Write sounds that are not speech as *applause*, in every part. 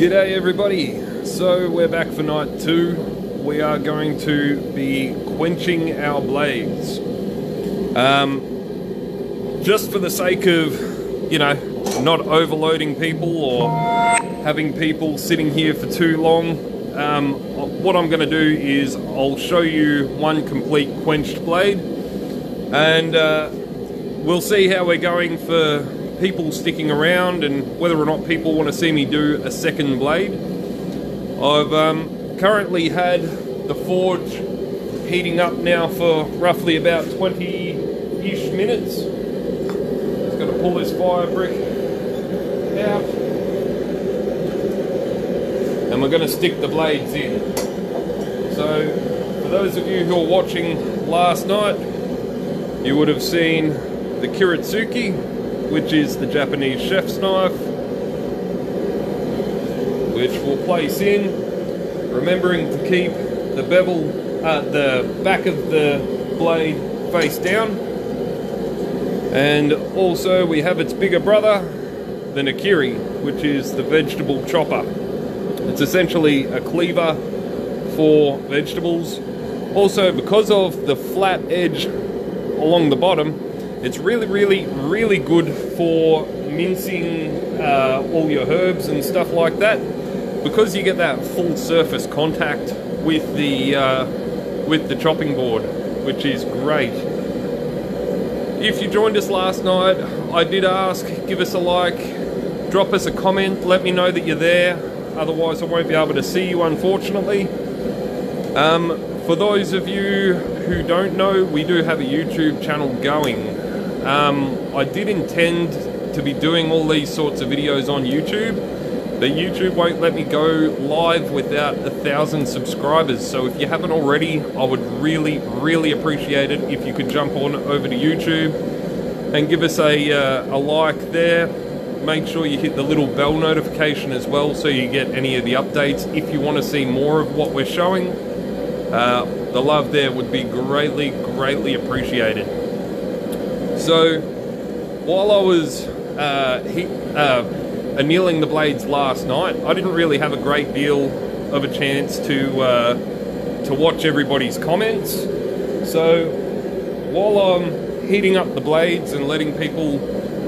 G'day everybody. So we're back for night two. We are going to be quenching our blades. Um, just for the sake of, you know, not overloading people or having people sitting here for too long, um, what I'm going to do is I'll show you one complete quenched blade and uh, we'll see how we're going for people sticking around and whether or not people want to see me do a second blade. I've um, currently had the forge heating up now for roughly about 20-ish minutes. Just going to pull this fire brick out. And we're going to stick the blades in. So, for those of you who are watching last night, you would have seen the Kiritsuke which is the Japanese chef's knife, which we'll place in, remembering to keep the bevel, uh, the back of the blade face down. And also we have its bigger brother, the Nakiri, which is the vegetable chopper. It's essentially a cleaver for vegetables. Also, because of the flat edge along the bottom, it's really, really, really good for mincing uh, all your herbs and stuff like that because you get that full surface contact with the uh, with the chopping board, which is great. If you joined us last night, I did ask, give us a like, drop us a comment, let me know that you're there. Otherwise, I won't be able to see you, unfortunately. Um, for those of you who don't know, we do have a YouTube channel going. Um, I did intend to be doing all these sorts of videos on YouTube, but YouTube won't let me go live without a thousand subscribers. So if you haven't already, I would really, really appreciate it if you could jump on over to YouTube and give us a, uh, a like there. Make sure you hit the little bell notification as well so you get any of the updates if you want to see more of what we're showing. Uh, the love there would be greatly, greatly appreciated. So while I was uh, he, uh, annealing the blades last night, I didn't really have a great deal of a chance to uh, to watch everybody's comments. So while I'm heating up the blades and letting people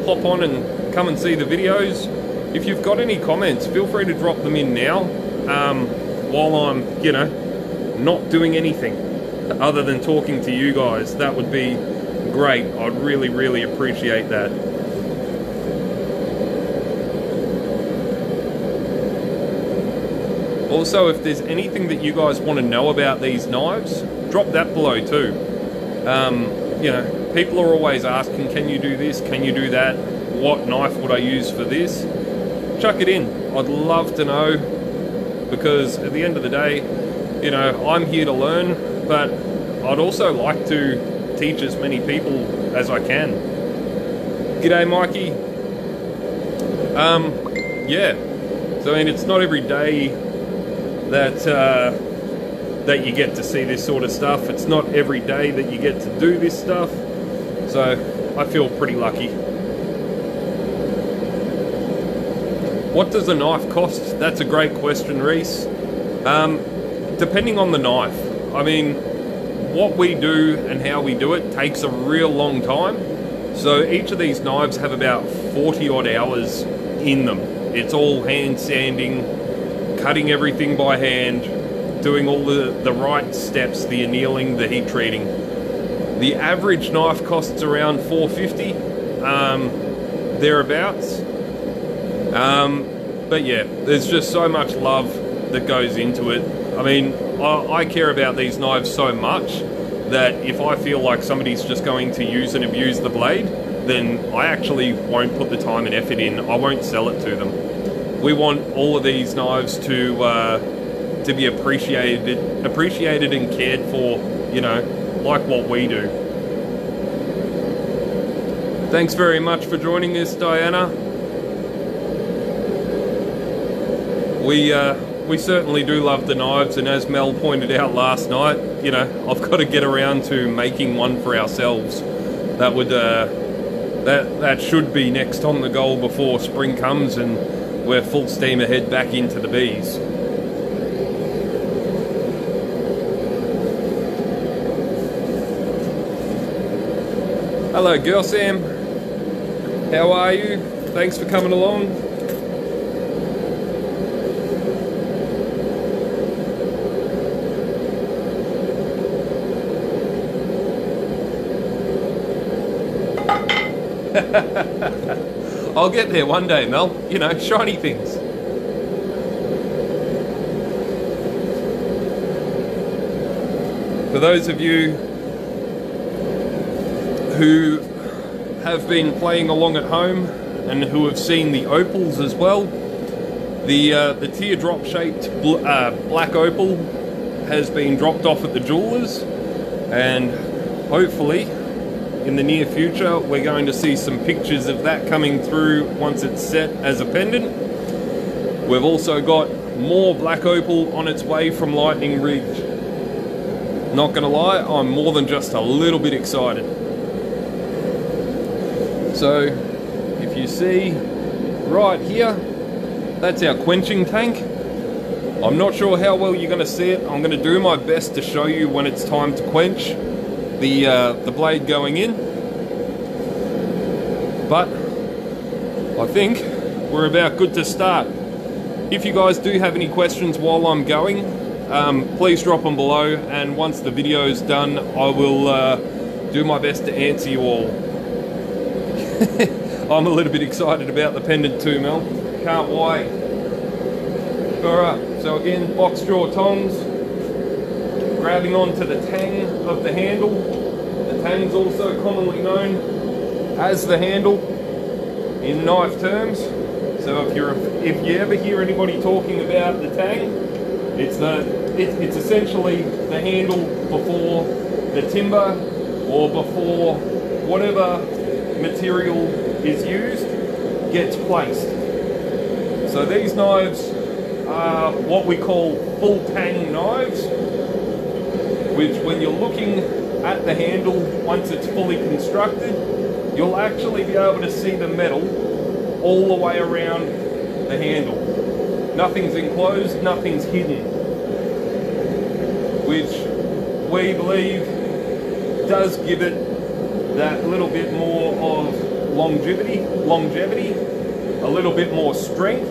hop on and come and see the videos, if you've got any comments, feel free to drop them in now. Um, while I'm, you know, not doing anything other than talking to you guys, that would be great. I'd really, really appreciate that. Also, if there's anything that you guys want to know about these knives, drop that below too. Um, you know, people are always asking, can you do this? Can you do that? What knife would I use for this? Chuck it in. I'd love to know because at the end of the day, you know, I'm here to learn, but I'd also like to teach as many people as I can. G'day, Mikey. Um, yeah. So I mean, it's not every day that uh, that you get to see this sort of stuff. It's not every day that you get to do this stuff. So I feel pretty lucky. What does a knife cost? That's a great question, Reese. Um, depending on the knife. I mean, what we do and how we do it takes a real long time. So each of these knives have about 40 odd hours in them. It's all hand sanding, cutting everything by hand, doing all the, the right steps, the annealing, the heat treating. The average knife costs around 450, um, thereabouts. Um, but yeah, there's just so much love that goes into it. I mean, I, I care about these knives so much that if I feel like somebody's just going to use and abuse the blade, then I actually won't put the time and effort in. I won't sell it to them. We want all of these knives to uh, to be appreciated, appreciated and cared for. You know, like what we do. Thanks very much for joining us, Diana. We uh, we certainly do love the knives, and as Mel pointed out last night, you know, I've got to get around to making one for ourselves. That would uh, that that should be next on the goal before spring comes, and we're full steam ahead back into the bees. Hello, Girl Sam. How are you? Thanks for coming along. I'll get there one day, Mel. You know, shiny things. For those of you who have been playing along at home and who have seen the opals as well, the uh, the teardrop shaped bl uh, black opal has been dropped off at the jewelers, and hopefully in the near future we're going to see some pictures of that coming through once it's set as a pendant. We've also got more black opal on its way from Lightning Ridge. Not gonna lie, I'm more than just a little bit excited. So, if you see right here, that's our quenching tank. I'm not sure how well you're gonna see it. I'm gonna do my best to show you when it's time to quench the, uh, the blade going in. But, I think we're about good to start. If you guys do have any questions while I'm going, um, please drop them below and once the video is done I will uh, do my best to answer you all. *laughs* I'm a little bit excited about the pendant too Mel, can't wait. Alright, so again box jaw tongs, grabbing onto the tang of the handle. The tang's also commonly known as the handle in knife terms. So if you're if you ever hear anybody talking about the tang, it's the it, it's essentially the handle before the timber or before whatever material is used gets placed. So these knives are what we call full tang knives, which when you're looking at the handle, once it's fully constructed, you'll actually be able to see the metal all the way around the handle. Nothing's enclosed, nothing's hidden which we believe does give it that little bit more of longevity, longevity, a little bit more strength,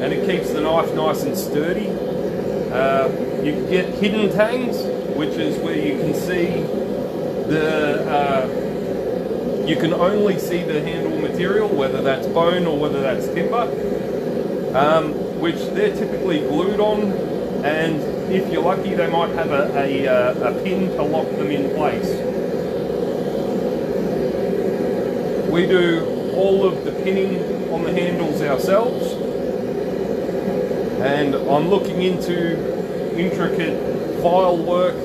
and it keeps the knife nice and sturdy. Uh, you get hidden tangs, which is where you can see the, uh, you can only see the handle material, whether that's bone or whether that's timber, um, which they're typically glued on and if you're lucky, they might have a, a, uh, a pin to lock them in place. We do all of the pinning on the handles ourselves and I'm looking into intricate file work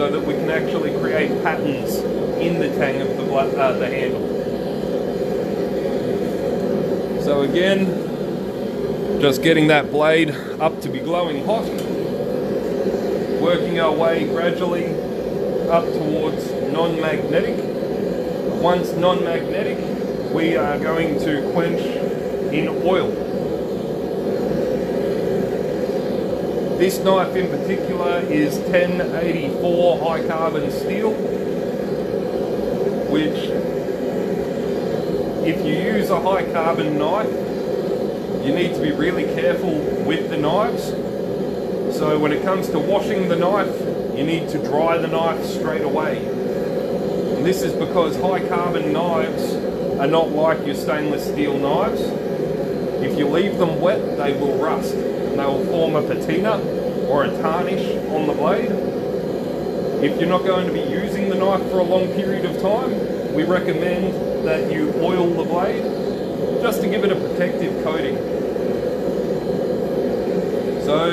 so that we can actually create patterns in the tang of the, uh, the handle. So again, just getting that blade up to be glowing hot working our way gradually up towards non-magnetic. Once non-magnetic, we are going to quench in oil. This knife in particular is 1084 high carbon steel, which if you use a high carbon knife, you need to be really careful with the knives so when it comes to washing the knife, you need to dry the knife straight away. And this is because high carbon knives are not like your stainless steel knives. If you leave them wet, they will rust they will form a patina or a tarnish on the blade. If you're not going to be using the knife for a long period of time, we recommend that you oil the blade just to give it a protective coating. So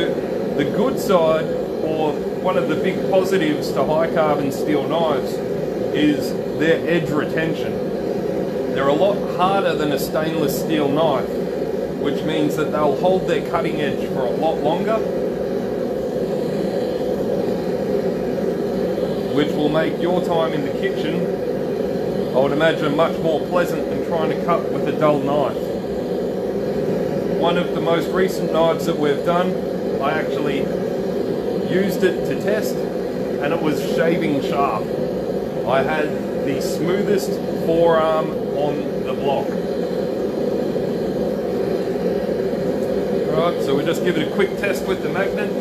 the good side, or one of the big positives to high carbon steel knives, is their edge retention. They're a lot harder than a stainless steel knife, which means that they'll hold their cutting edge for a lot longer, which will make your time in the kitchen, I would imagine, much more pleasant than trying to cut with a dull knife. one of the most recent knives that we've done. I actually used it to test and it was shaving sharp. I had the smoothest forearm on the block. Right, so we just give it a quick test with the magnet.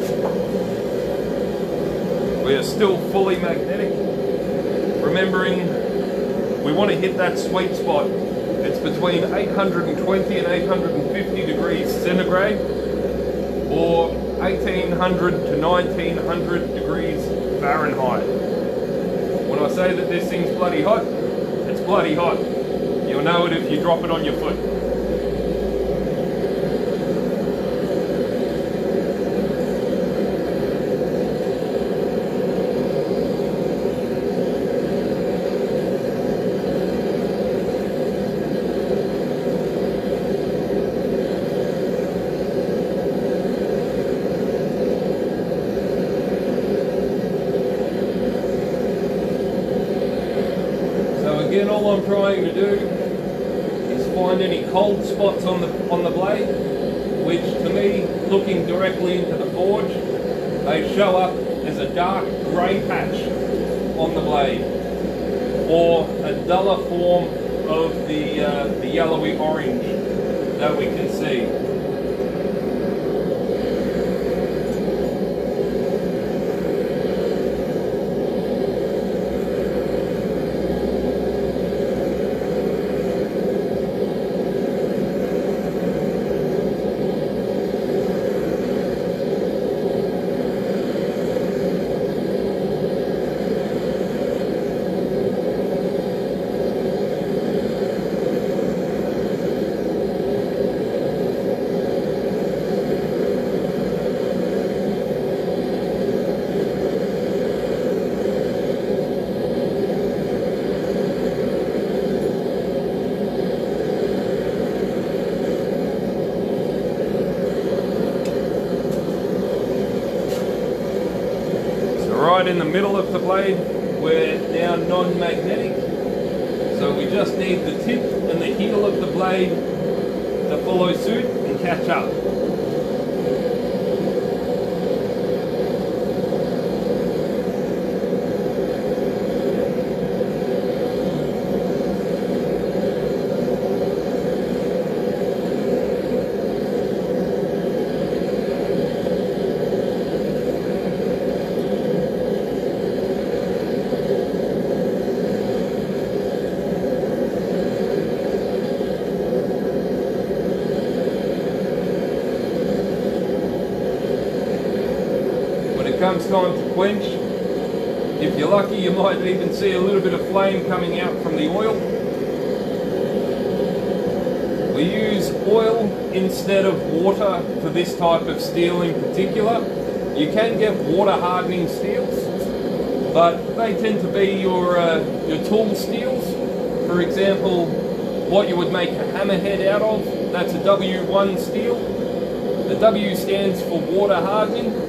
We are still fully magnetic. Remembering we want to hit that sweet spot. It's between 820 and 850 degrees centigrade or 1800 to 1900 degrees Fahrenheit. When I say that this thing's bloody hot, it's bloody hot. You'll know it if you drop it on your foot. again, all I'm trying to do is find any cold spots on the on the blade, which to me, directly into the forge, they show up as a dark grey patch on the blade, or a duller form of the uh, the yellowy orange that we can see. Right in the middle of the blade, we're now non-magnetic. So we just need the tip and the heel of the blade to follow suit and catch up. Time to quench. If you're lucky, you might even see a little bit of flame coming out from the oil. We use oil instead of water for this type of steel in particular. You can get water hardening steels, but they tend to be your, uh, your tool steels. For example, what you would make a hammerhead out of, that's a W1 steel. The W stands for water hardening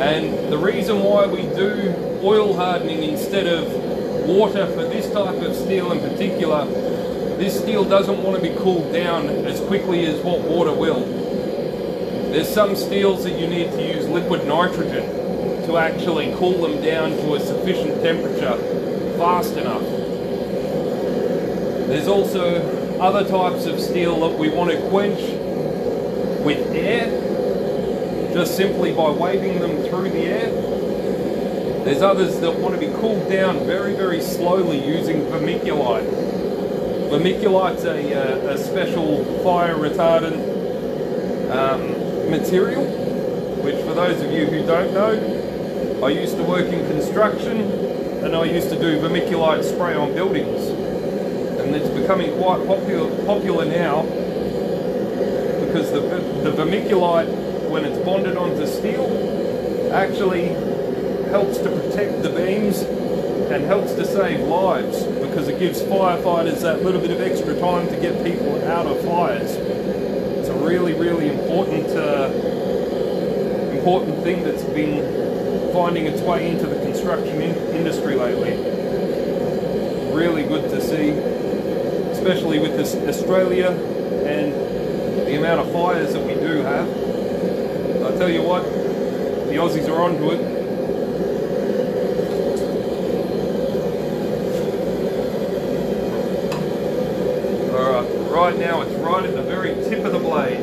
and the reason why we do oil hardening instead of water for this type of steel in particular, this steel doesn't want to be cooled down as quickly as what water will. There's some steels that you need to use liquid nitrogen to actually cool them down to a sufficient temperature fast enough. There's also other types of steel that we want to quench with air just simply by waving them through the air. There's others that want to be cooled down very, very slowly using vermiculite. Vermiculite's a, uh, a special fire retardant um, material, which for those of you who don't know, I used to work in construction and I used to do vermiculite spray on buildings. And it's becoming quite popular, popular now because the, the vermiculite when it's bonded onto steel actually helps to protect the beams and helps to save lives because it gives firefighters that little bit of extra time to get people out of fires. It's a really, really important, uh, important thing that's been finding its way into the construction in industry lately. Really good to see, especially with this Australia and the amount of fires that we do have. Tell you what, the Aussies are onto it. Alright, right now it's right at the very tip of the blade.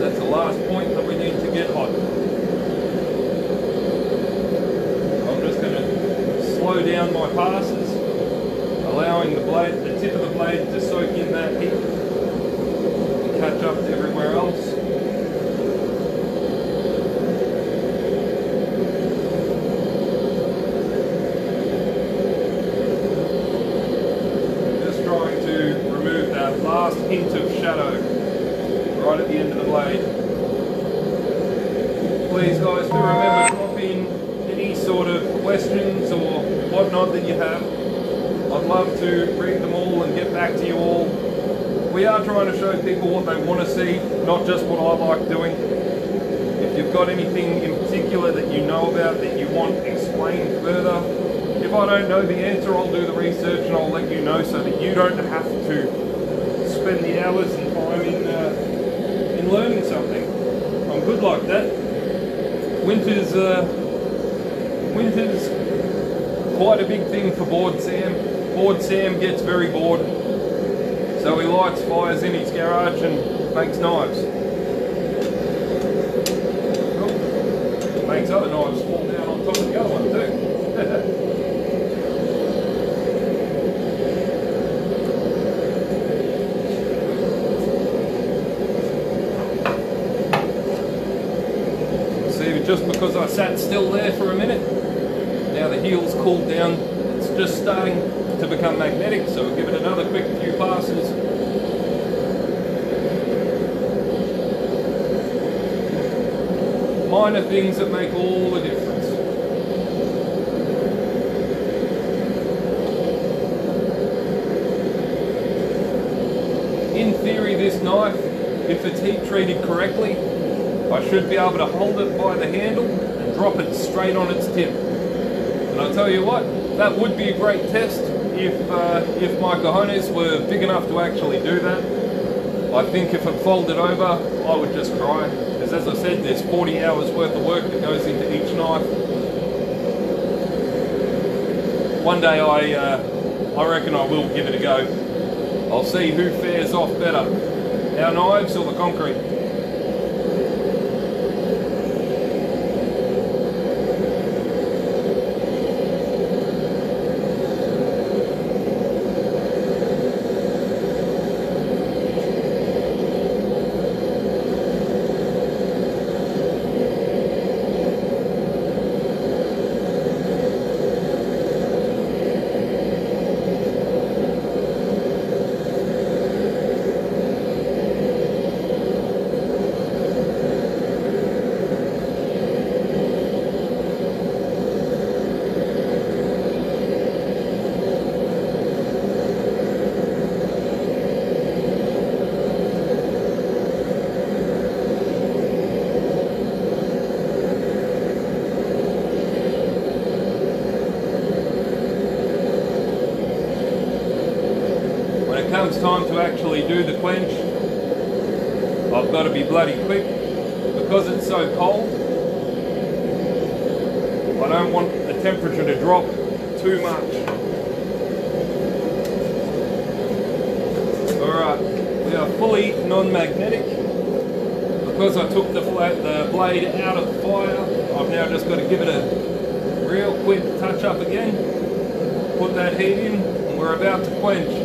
That's the last point that we need to get hot. I'm just going to slow down my passes, allowing the blade, the tip of the blade to soak in that heat and catch up to everywhere else. Just trying to remove that last hint of shadow right at the end of the blade. Please guys do remember to drop in any sort of questions or whatnot that you have. I'd love to read them all and get back to you all. We are trying to show people what they want to see, not just what I like doing. If you've got anything in particular that you know about that you want explained further, if I don't know the answer, I'll do the research and I'll let you know so that you don't have to spend the hours and time in, uh, in learning something. I'm good like that. Winter's, uh, winter's quite a big thing for Bored Sam. Bored Sam gets very bored, so he lights fires in his garage and makes knives. Makes other knives fall down on top of the other one too. *laughs* See, just because I sat still there for a minute, now the heel's cooled down, just starting to become magnetic, so we'll give it another quick few passes. Minor things that make all the difference. In theory, this knife, if it's heat treated correctly, I should be able to hold it by the handle and drop it straight on its tip. And I'll tell you what, that would be a great test if, uh, if my cojones were big enough to actually do that. I think if it folded over, I would just cry. Because as I said, there's 40 hours worth of work that goes into each knife. One day I, uh, I reckon I will give it a go. I'll see who fares off better, our knives or the concrete. When it comes actually do the quench, I've got to be bloody quick because it's so cold. I don't want the temperature to drop too much. Alright, we are fully non-magnetic. Because I took the, the blade out of the fire, I've now just got to give it a real quick touch up again. Put that heat in, and we're about to quench.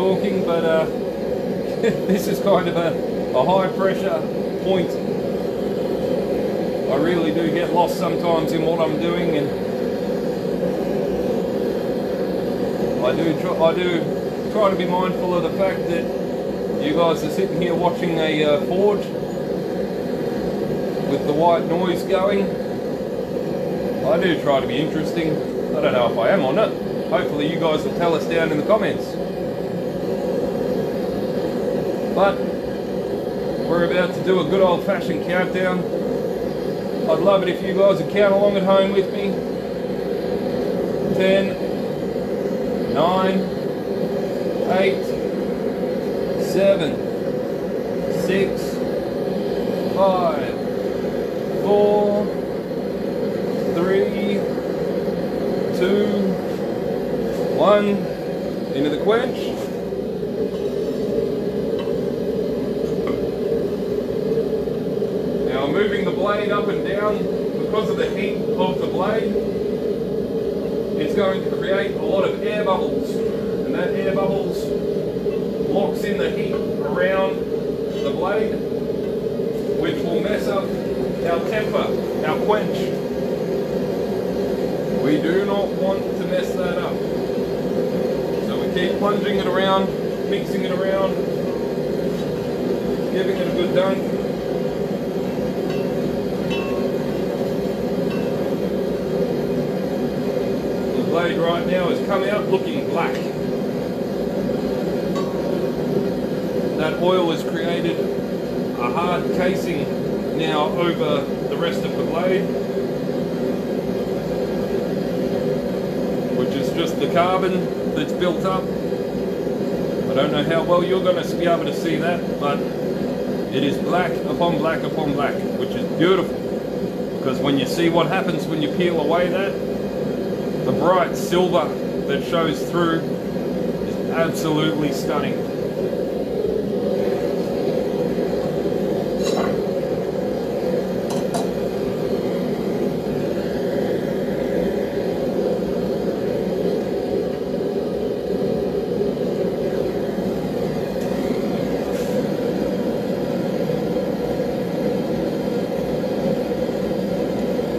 Talking, but uh, *laughs* this is kind of a, a high pressure point. I really do get lost sometimes in what I'm doing, and I do try, I do try to be mindful of the fact that you guys are sitting here watching a uh, forge with the white noise going. I do try to be interesting. I don't know if I am or not. Hopefully you guys will tell us down in the comments. But we're about to do a good old fashioned countdown. I'd love it if you guys would count along at home with me. 10, 9, 8, 7, 6, 5, 4, 3, 2, 1, into the quench. Now moving the blade up and down because of the heat of the blade, it's going to create a lot of air bubbles. And that air bubbles locks in the heat around the blade, which will mess up our temper, our quench. We do not want to mess that up. So we keep plunging it around, mixing it around, giving it a good dunk. The blade right come out looking black. That oil has created a hard casing now over the rest of the blade, which is just the carbon that's built up. I don't know how well you're going to be able to see that, but it is black upon black upon black, which is beautiful. Because when you see what happens when you peel away that, the bright silver that shows through is absolutely stunning.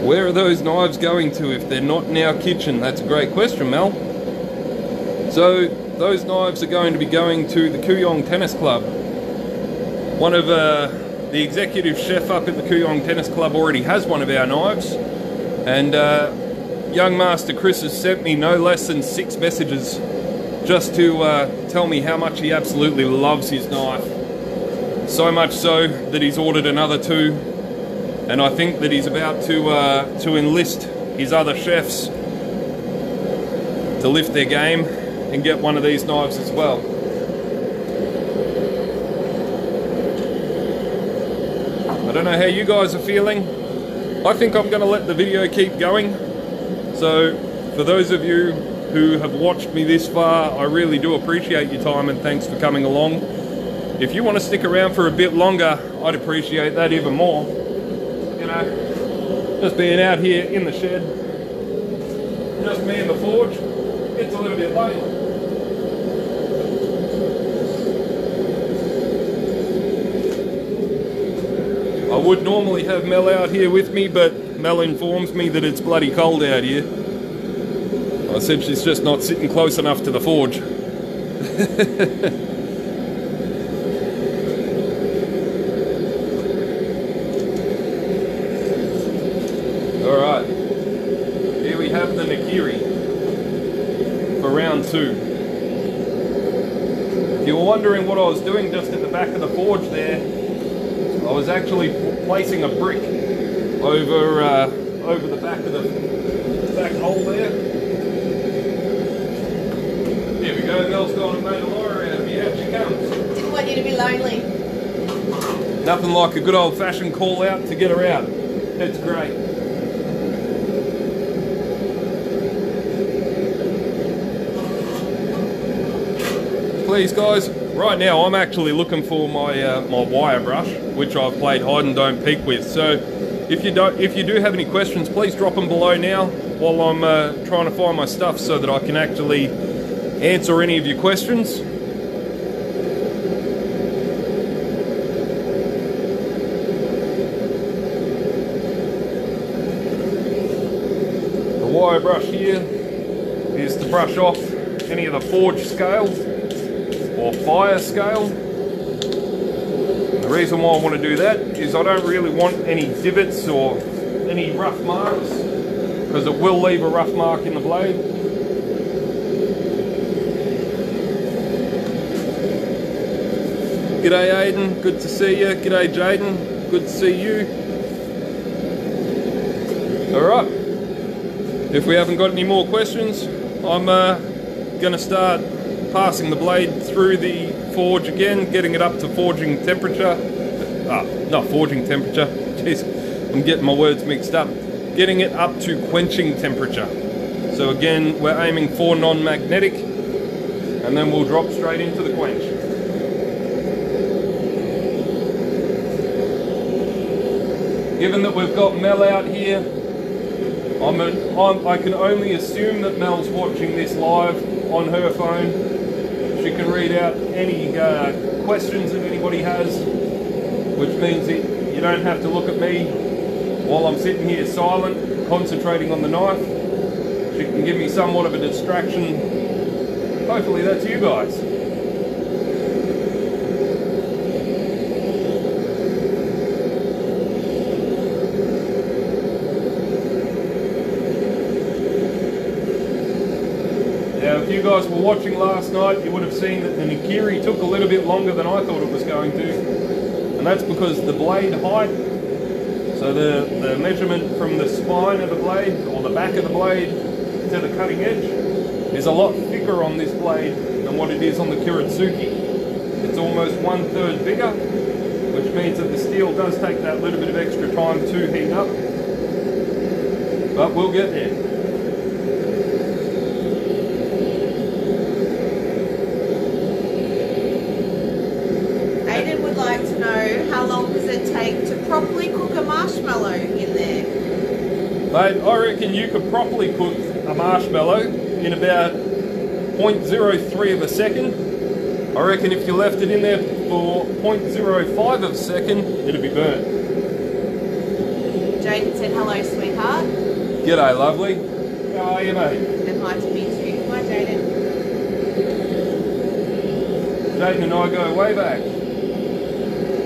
Where are those knives going to if they're not in our kitchen? That's a great question, Mel. So, those knives are going to be going to the Kooyong Tennis Club. One of uh, the executive chef up at the Kooyong Tennis Club already has one of our knives, and uh, young Master Chris has sent me no less than six messages just to uh, tell me how much he absolutely loves his knife. So much so that he's ordered another two and I think that he's about to uh, to enlist his other chefs to lift their game and get one of these knives as well. I don't know how you guys are feeling. I think I'm going to let the video keep going. So for those of you who have watched me this far, I really do appreciate your time and thanks for coming along. If you want to stick around for a bit longer, I'd appreciate that even more you know, just being out here in the shed, just me and the forge, it's a little bit late. Would normally have Mel out here with me, but Mel informs me that it's bloody cold out here. I said she's just not sitting close enough to the forge. *laughs* Alright, here we have the Nakiri for round two. If you were wondering what I was doing just at the back of the forge there, I was actually placing a brick over uh, over the back of the back hole there. Here we go, Mel's gone and made a lawyer out of me. Out she comes. Didn't want you to be lonely. Nothing like a good old fashioned call out to get her out. It's great. Please guys, right now I'm actually looking for my uh, my wire brush, which I've played hide and don't peek with. So if you don't if you do have any questions, please drop them below now while I'm uh, trying to find my stuff so that I can actually answer any of your questions. The wire brush here is to brush off any of the forge scales or fire scale. The reason why I want to do that is I don't really want any divots or any rough marks because it will leave a rough mark in the blade. G'day Aiden, good to see you. G'day Jaden, good to see you. Alright, if we haven't got any more questions, I'm uh, going to start passing the blade through the forge again, getting it up to forging temperature. Ah, not forging temperature, *laughs* jeez, I'm getting my words mixed up. Getting it up to quenching temperature. So again, we're aiming for non-magnetic, and then we'll drop straight into the quench. Given that we've got Mel out here, I'm, I'm I can only assume that Mel's watching this live on her phone. Can read out any uh, questions that anybody has, which means that you don't have to look at me while I'm sitting here silent, concentrating on the knife. She can give me somewhat of a distraction. Hopefully that's you guys. You guys were watching last night, you would have seen that the Nakiri took a little bit longer than I thought it was going to. And that's because the blade height, so the, the measurement from the spine of the blade, or the back of the blade, to the cutting edge, is a lot thicker on this blade than what it is on the Kiritsuke. It's almost one third bigger, which means that the steel does take that little bit of extra time to heat up. But we'll get there. Aiden would like to know how long does it take to properly cook a marshmallow in there? Mate, I reckon you could properly cook a marshmallow in about 0.03 of a second. I reckon if you left it in there for 0.05 of a second, it'd be burnt. Jaden said hello, sweetheart, G'day, lovely. How are you, mate? and hi to me too. Hi, Jaden. Jaden and I go way back.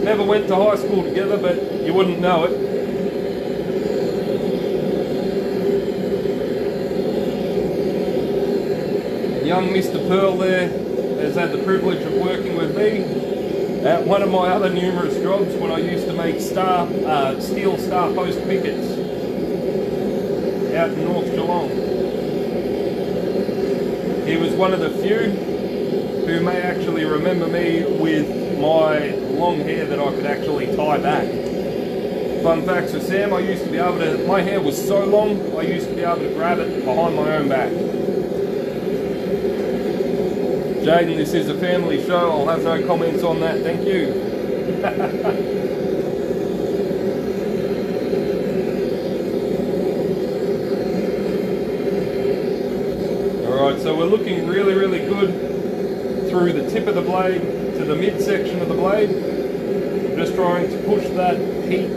Never went to high school together, but you wouldn't know it. Young Mr. Pearl there has had the privilege of working with me at one of my other numerous jobs when I used to make star, uh, steel star post pickets out in North Geelong. He was one of the few who may actually remember me with my long hair that I could actually tie back. Fun facts for Sam, I used to be able to, my hair was so long, I used to be able to grab it behind my own back. Jaden, this is a family show, I'll have no comments on that, thank you. *laughs* Alright, so we're looking really, really good through the tip of the blade to the midsection of the blade. Just trying to push that heat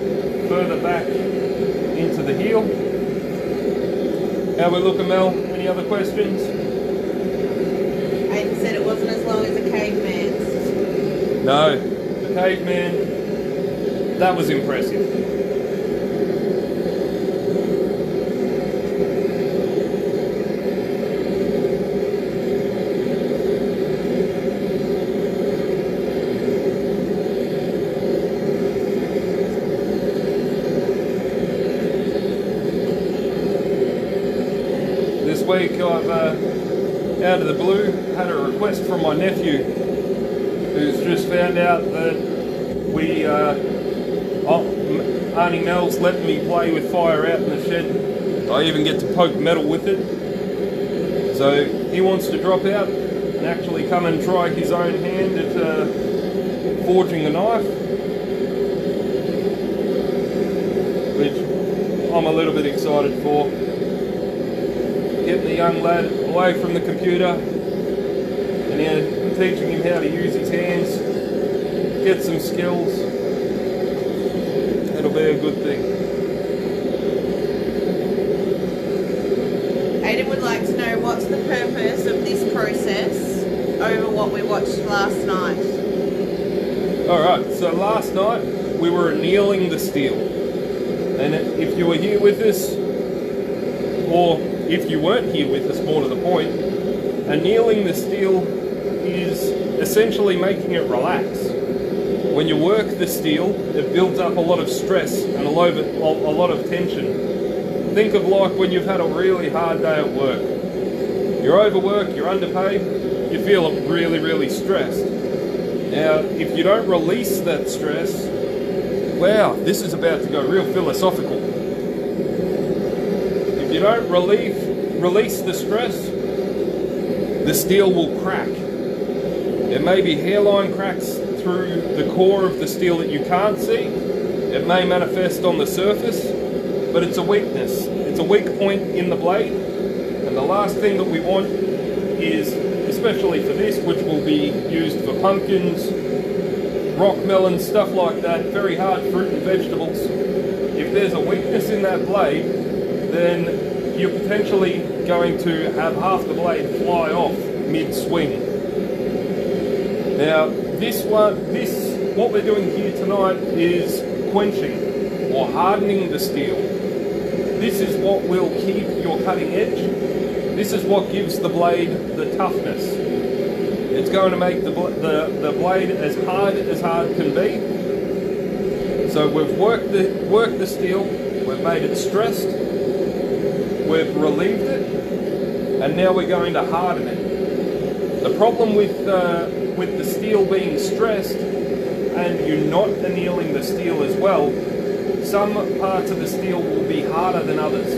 further back into the heel. How we looking, Mel? Any other questions? No, the caveman, that was impressive. This week I've, uh, out of the blue, had a request from my nephew who's just found out that we, uh, oh, Arnie Mel's letting me play with fire out in the shed. I even get to poke metal with it. So he wants to drop out and actually come and try his own hand at uh, forging a knife. Which I'm a little bit excited for. Getting the young lad away from the computer and teaching him how to use his hands, get some skills. It'll be a good thing. Aiden would like to know what's the purpose of this process over what we watched last night. Alright, so last night we were annealing the steel. And if you were here with us, or if you weren't here with us, more to the point, annealing the steel essentially making it relax. When you work the steel, it builds up a lot of stress and a lot of, a lot of tension. Think of like when you've had a really hard day at work. You're overworked, you're underpaid, you feel really, really stressed. Now, if you don't release that stress, wow, this is about to go real philosophical. If you don't relieve, release the stress, the steel will crack. There may be hairline cracks through the core of the steel that you can't see. It may manifest on the surface, but it's a weakness. It's a weak point in the blade. And the last thing that we want is, especially for this, which will be used for pumpkins, rock melons, stuff like that, very hard fruit and vegetables. If there's a weakness in that blade, then you're potentially going to have half the blade fly off mid-swing. Now, this one, this, what we're doing here tonight is quenching or hardening the steel. This is what will keep your cutting edge. This is what gives the blade the toughness. It's going to make the, the, the blade as hard as hard can be. So we've worked the, worked the steel, we've made it stressed, we've relieved it, and now we're going to harden it. The problem with uh, steel being stressed and you're not annealing the steel as well, some parts of the steel will be harder than others.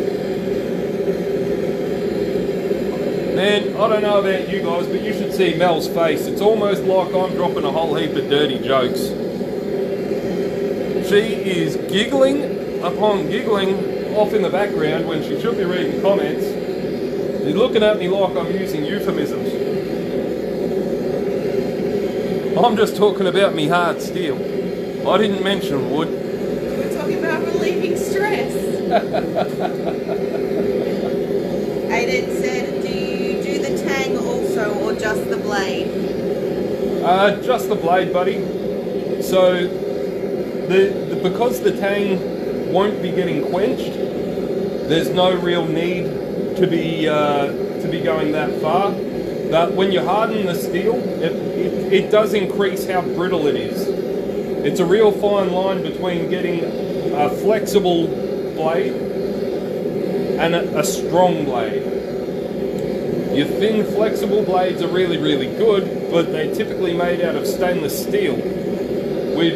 Man, I don't know about you guys, but you should see Mel's face. It's almost like I'm dropping a whole heap of dirty jokes. She is giggling upon giggling off in the background when she should be reading comments. She's looking at me like I'm using euphemisms. I'm just talking about me hard steel. I didn't mention wood. We're talking about relieving stress. *laughs* Aiden said, do you do the tang also or just the blade? Uh, just the blade, buddy. So, the, the because the tang won't be getting quenched, there's no real need to be uh, to be going that far. But when you harden the steel, it, it, it does increase how brittle it is. It's a real fine line between getting a flexible blade and a, a strong blade. Your thin, flexible blades are really, really good, but they're typically made out of stainless steel, which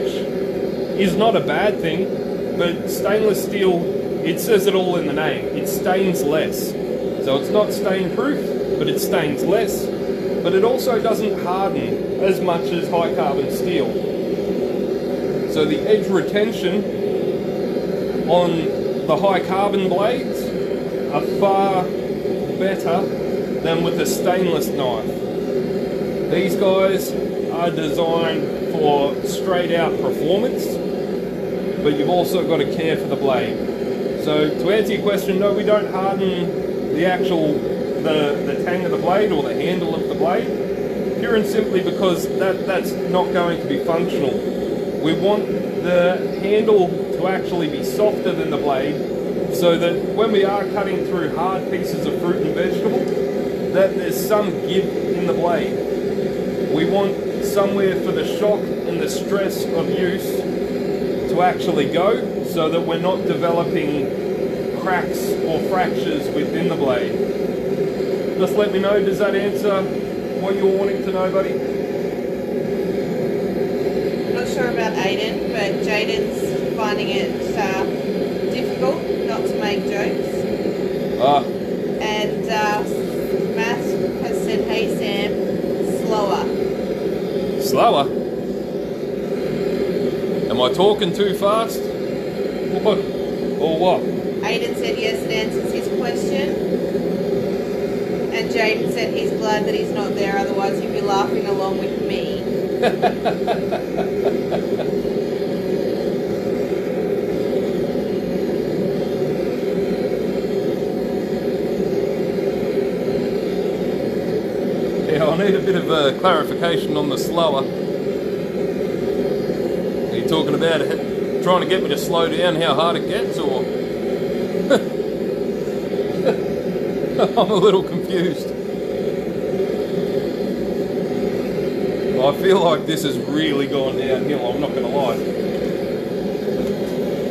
is not a bad thing, but stainless steel, it says it all in the name. It stains less. So it's not stain proof, but it stains less, but it also doesn't harden as much as high carbon steel. So the edge retention on the high carbon blades are far better than with a stainless knife. These guys are designed for straight out performance, but you've also got to care for the blade. So to answer your question, no, we don't harden the actual the, the tang of the blade or the handle of the blade, pure and simply because that, that's not going to be functional. We want the handle to actually be softer than the blade so that when we are cutting through hard pieces of fruit and vegetable, that there's some give in the blade. We want somewhere for the shock and the stress of use to actually go so that we're not developing cracks or fractures within the blade. Just let me know. Does that answer what you're wanting to know, buddy? Not sure about Aiden, but Jaden's finding it uh, difficult not to make jokes. Ah, And uh, Matt has said, hey Sam, slower. slower. Am I talking too fast? What? Or what? Aiden said yes, it answers his question. Jaden said he's glad that he's not there, otherwise he'd be laughing along with me. *laughs* Yeah, I need a bit of uh, clarification on the slower. Are you talking about it, trying to get me to slow down how hard it gets, or? *laughs* I'm a little confused. I feel like this has really gone downhill, I'm not going to lie.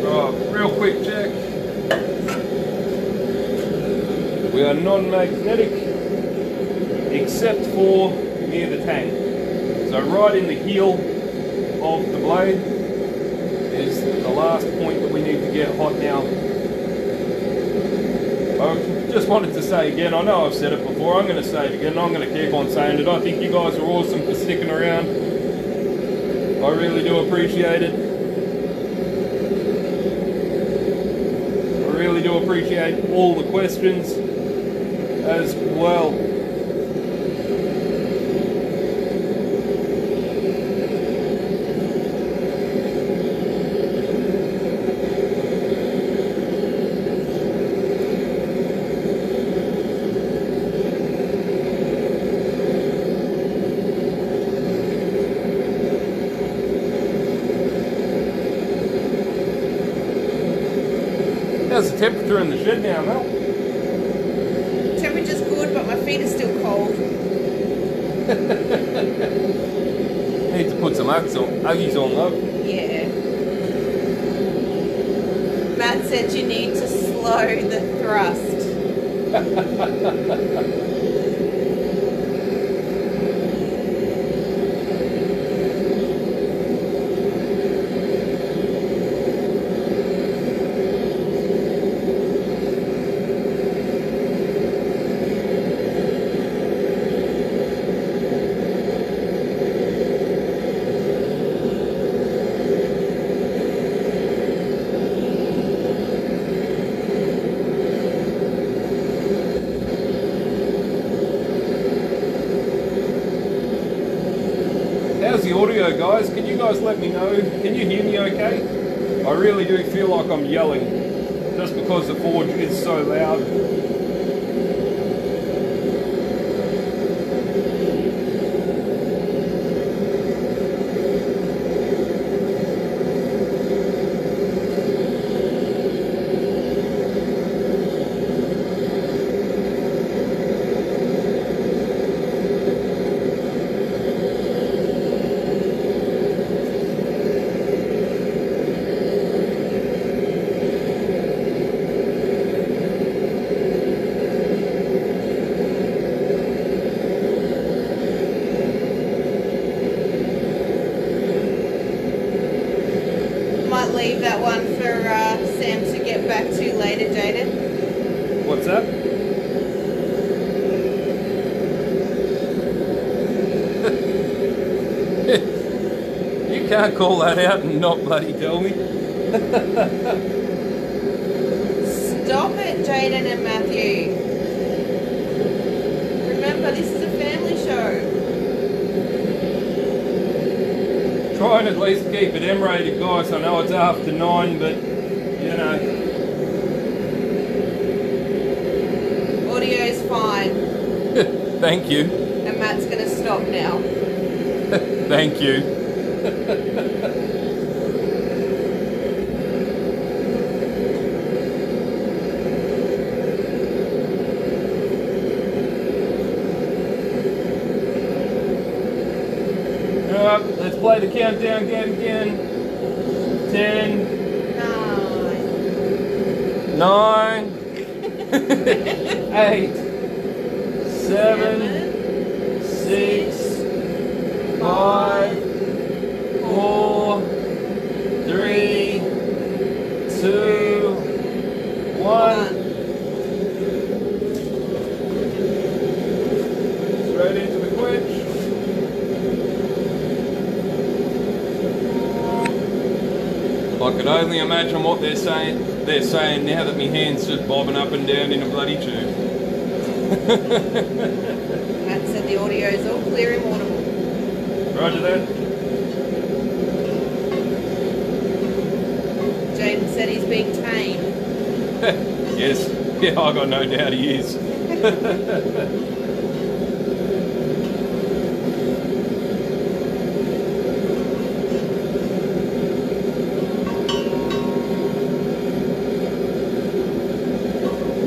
Right, real quick check. We are non magnetic except for near the tang. So right in the heel of the blade is the last point that we need to get hot now. Just wanted to say again, I know I've said it before, I'm going to say it again, I'm going to keep on saying it. I think you guys are awesome for sticking around. I really do appreciate it. I really do appreciate all the questions as well. How's the temperature in the shed now, Mel? Temperature's good, but my feet are still cold. Need to put some Uggs on, Uggies on though. Yeah. Matt said you need to slow the thrust. *laughs* How's the audio, guys? Can you guys let me know? Can you hear me okay? I really do feel like I'm yelling just because the forge is so loud. Might leave that one for uh, Sam to get back to later, Jaden. What's that? you can't call that out and not bloody tell me. Stop it, Jaden and Matthew. Remember, this is a family show. Try and at least keep it M-rated, guys. I know it's after nine, but you know, Audio's fine. *laughs* thank you, And Matt's going to stop now. *laughs* thank you. Let's play the countdown game again. Ten, Nine. nine, *laughs* eight, seven, six, five, four, three, two, one. Straight into the quench. I could only imagine what they're saying. They're saying now that my hands just bobbing up and down in a bloody tube. *laughs* Matt said the audio is all clear and audible. Roger that. Jaden said he's being tamed. *laughs* yes. Yeah, I got no doubt he is. *laughs*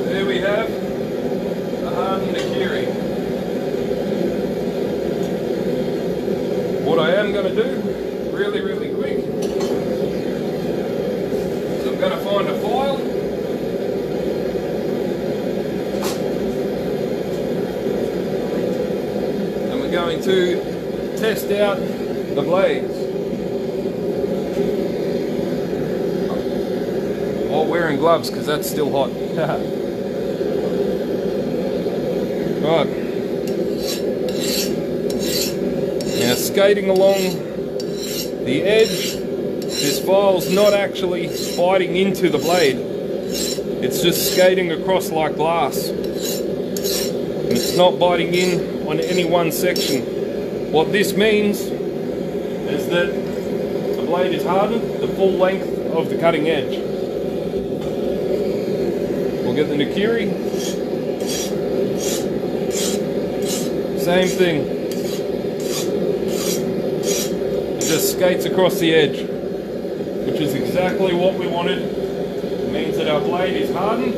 there we have the hardened Nakiri. What I am going to do, really, really quick, is I'm going to find a file. And we're going to test out the blades. While wearing gloves, because that's still hot. *laughs* right. Now skating along the edge, this file's not actually biting into the blade. It's just skating across like glass. And it's not biting in on any one section. What this means is that the blade is hardened the full length of the cutting edge. We'll get the Nakiri. Same thing. It just skates across the edge, which is exactly what we wanted. It means that our blade is hardened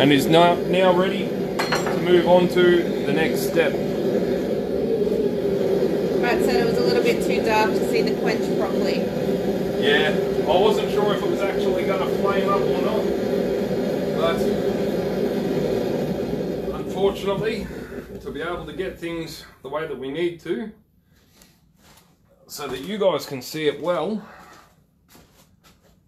and is now, now ready to move on to step. Matt said it was a little bit too dark to see the quench properly. Yeah, I wasn't sure if it was actually going to flame up or not, but unfortunately, to be able to get things the way that we need to, so that you guys can see it well,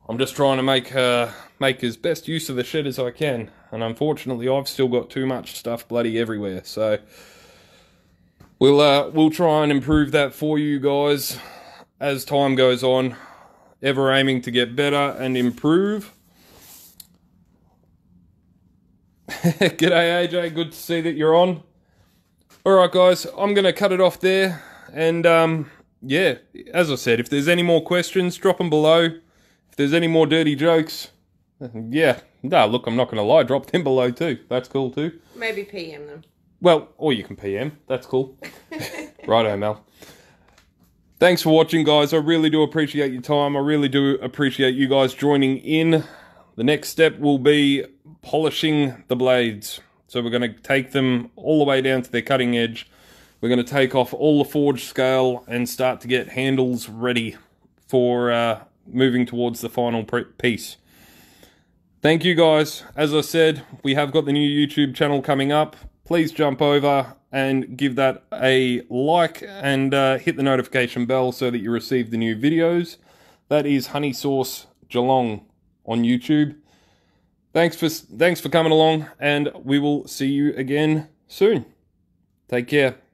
I'm just trying to make uh, make as best use of the shed as I can, and unfortunately, I've still got too much stuff bloody everywhere. So we'll uh, we'll try and improve that for you guys as time goes on. Ever aiming to get better and improve. *laughs* G'day AJ, good to see that you're on. Alright guys, I'm going to cut it off there. And um, yeah, as I said, if there's any more questions, drop them below. If there's any more dirty jokes, *laughs* yeah, no, look, I'm not going to lie, drop them below too. That's cool too. Maybe PM them. Well, or you can PM, that's cool. *laughs* Righto, Mel. Thanks for watching, guys. I really do appreciate your time. I really do appreciate you guys joining in. The next step will be polishing the blades. So we're going to take them all the way down to their cutting edge. We're going to take off all the forge scale and start to get handles ready for uh, moving towards the final piece. Thank you guys. As I said, we have got the new YouTube channel coming up. Please jump over and give that a like and uh, hit the notification bell so that you receive the new videos. That is Honey Source Geelong on YouTube. Thanks for thanks for coming along, and we will see you again soon. Take care.